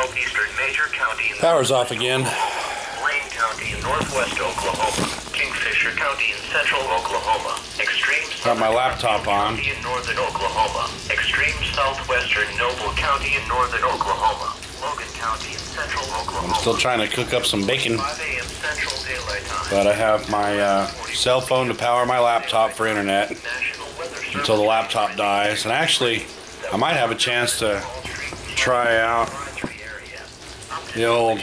southeastern major county in Power's off again. County in northwest Oklahoma. Kingfisher County in central Oklahoma. Extreme Got my laptop on. County in northern Oklahoma. Extreme southwestern Noble County in northern Oklahoma. Logan County in central Oklahoma. I'm still trying to cook up some bacon, 5 a.m. Central Daylight Time. but I have my uh, cell phone to power my laptop for internet National Weather Service. until the laptop dies. And actually, I might have a chance to try out the old.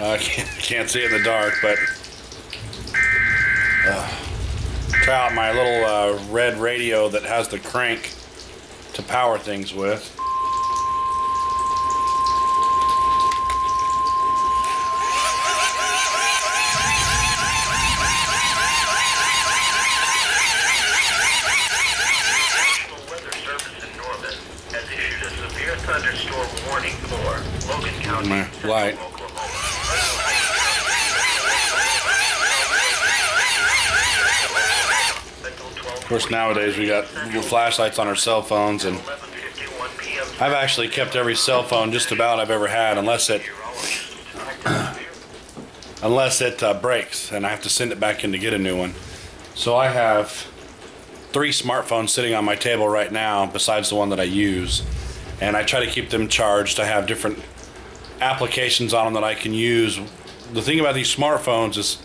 I can't, can't see in the dark, but uh, try out my little uh, red radio that has the crank to power things with. Light. Of course, nowadays we got little flashlights on our cell phones, and 11:51 p.m. I've actually kept every cell phone just about I've ever had, unless it unless it uh, breaks and I have to send it back in to get a new one. So I have three smartphones sitting on my table right now, besides the one that I use, and I try to keep them charged. I have different applications on them that I can use. The thing about these smartphones is,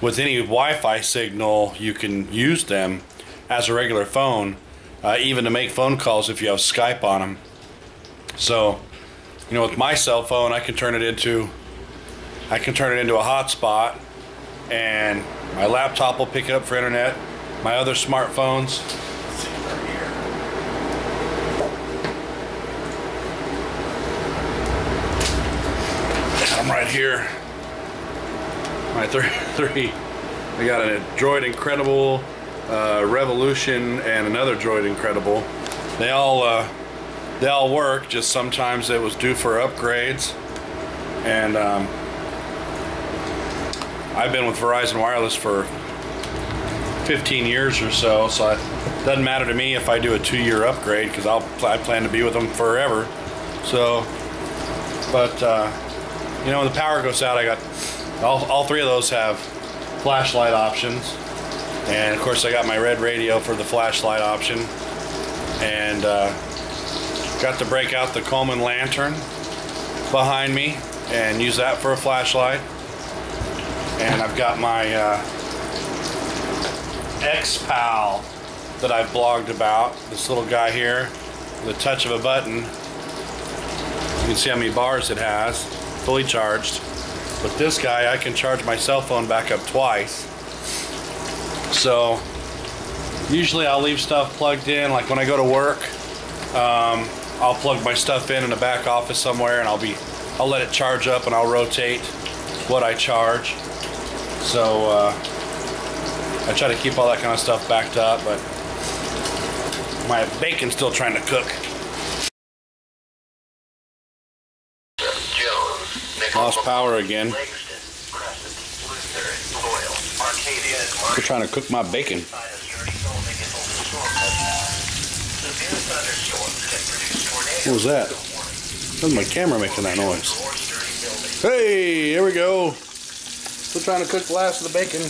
with any Wi-Fi signal, you can use them as a regular phone, uh, even to make phone calls if you have Skype on them. So, you know, with my cell phone, I can turn it into I can turn it into a hotspot, and my laptop will pick it up for internet. My other smartphones. I'm right here. My three, three. I got a Droid Incredible, uh, Revolution, and another Droid Incredible. They all uh, they all work. Just sometimes it was due for upgrades, and um, I've been with Verizon Wireless for 15 years or so, so it doesn't matter to me if I do a two-year upgrade because I'll I plan to be with them forever. So, but uh, you know, when the power goes out, I got all, all three of those have flashlight options, and of course I got my red radio for the flashlight option, and uh, got to break out the Coleman lantern behind me and use that for a flashlight. And I've got my uh, X-Pal that I've blogged about. This little guy here, the touch of a button. You can see how many bars it has, fully charged. With this guy, I can charge my cell phone back up twice. So usually I'll leave stuff plugged in, like when I go to work, um, I'll plug my stuff in in the back office somewhere and I'll be, I'll let it charge up and I'll rotate what I charge. So uh, I try to keep all that kind of stuff backed up, but my bacon's still trying to cook. Lost power again. Marshall. trying to cook my bacon. What was that? Was my camera making that noise. Hey, here we go. Still trying to cook the last of the bacon.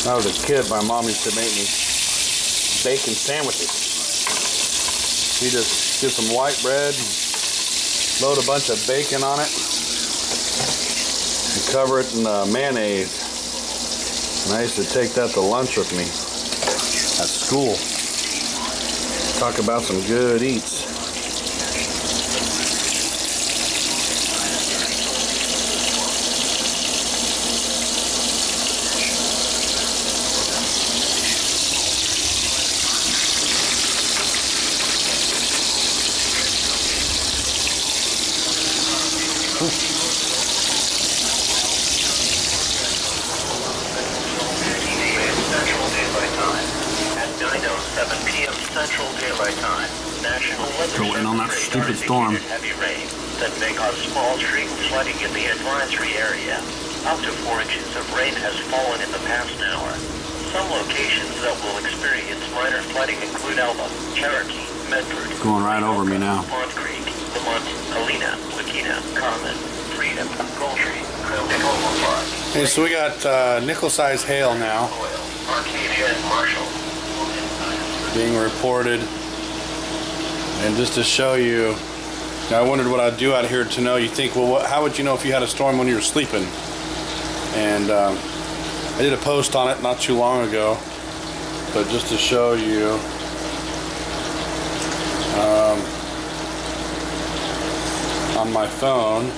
When I was a kid, my mom used to make me bacon sandwiches. She just get some white bread, load a bunch of bacon on it, and cover it in uh, mayonnaise. And I used to take that to lunch with me at school. Talk about some good eats. Central Daylight National Weather Go in on that stupid storm. Heavy rain that may cause small stream flooding in the advisory area. Up to four inches of rain has fallen in the past hour. Some locations that will experience minor flooding include Alva, Cherokee, Medford, Going right over me now. Pond Creek, Lamont, Helena, Lakina, Carmen, Freedom, Gulfstream, Tacoma Park, Okay, so we got uh, nickel-sized hail now Oil, Arcadia, and Marshall. being reported. And just to show you, I wondered what I'd do out here to know. You think, well, what, how would you know if you had a storm when you were sleeping? And um, I did a post on it not too long ago, but just to show you. Um, on my phone.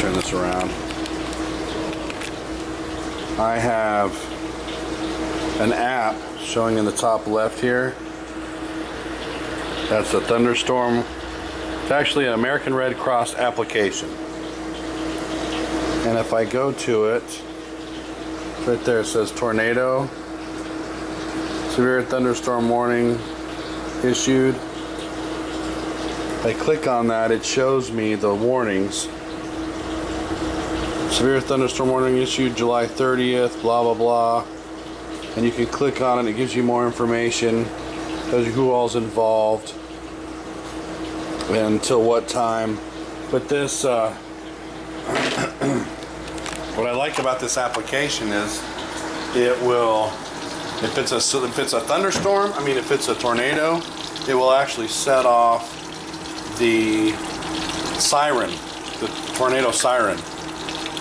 Turn this around. I have an app showing in the top left here. That's a thunderstorm. It's actually an American Red Cross application. And if I go to it, right there it says tornado, severe thunderstorm warning issued. I click on that, it shows me the warnings. Severe thunderstorm warning issued July 30th, blah blah blah. And you can click on it, it gives you more information, tells you who all's involved, and until what time. But this, uh, what I like about this application is it will, if it's a if it's a thunderstorm, I mean if it's a tornado, it will actually set off the siren, the tornado siren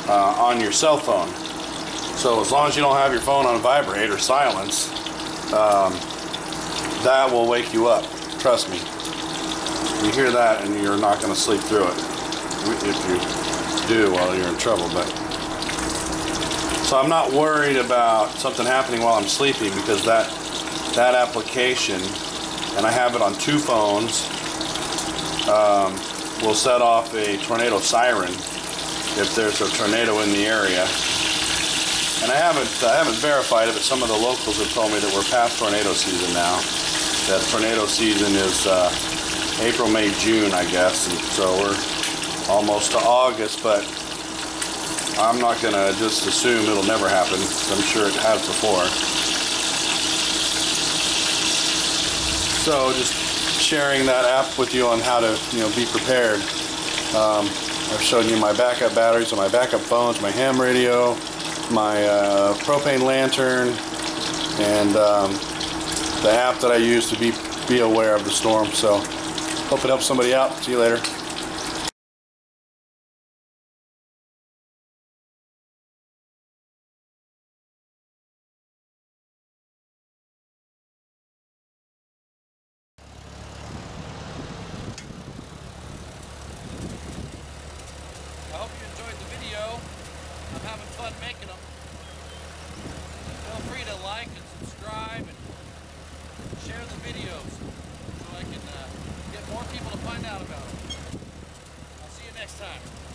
uh, on your cell phone. So as long as you don't have your phone on vibrate or silence, um, that will wake you up. Trust me. You hear that and you're not going to sleep through it. If you do, well, you're in trouble. But so I'm not worried about something happening while I'm sleeping because that that application, and I have it on two phones, um, will set off a tornado siren if there's a tornado in the area. And I haven't I haven't verified it, but some of the locals have told me that we're past tornado season now. That tornado season is uh, April, May, June, I guess, and so we're almost to August. But I'm not gonna just assume it'll never happen. I'm sure it has before. So just sharing that app with you on how to you know be prepared. Um, I've shown you my backup batteries on my backup phones, my ham radio, my uh, propane lantern, and um, the app that I use to be be aware of the storm. So hope it helps somebody out. See you later. next time.